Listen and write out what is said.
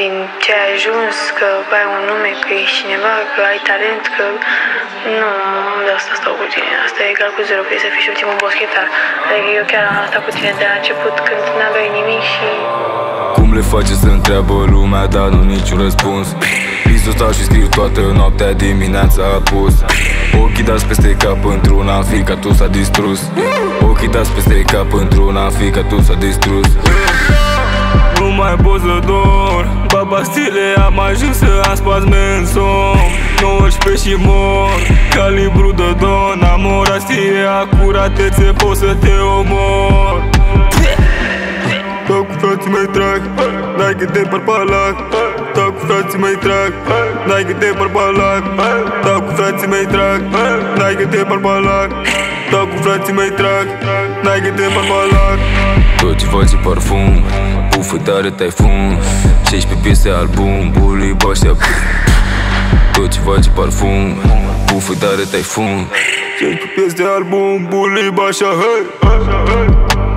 din ce ai ajuns, că ai un nume, că ești cineva, că ai talent, că... Nu, de asta stau cu tine. Asta e egal cu zero, vrei să fii și ultimul boschetar. Adică eu chiar am stat cu tine de la început când n-aveai nimic și... Cum le face să întreabă lumea, dar nu niciun răspuns Visul stau și scriu toată noaptea, dimineața a pus Ochii dați peste cap într-una, fica tu s-a distrus Ochii dați peste cap într-una, fica tu s-a distrus nu mai pot să dor Baba stile am ajuns să am spasme în somn. 19 și mor Calibru de don. Amorastie, acuratețe Pot să te omor. Dau cu frații mei trag Dai cât de parpalac Dau cu frații mei trag Dai cât de parpalac Dau cu frații mei trag Dai cât de parpalac Dau cu frații mei trag Dai cât de parpalac Tot ce faci e parfum Bufă tare taifun 16 piese album Bully bașa Tot ce faci e parfum Bufă tare taifun. 16 piese album Bully bașa Hey Bully bașa Hey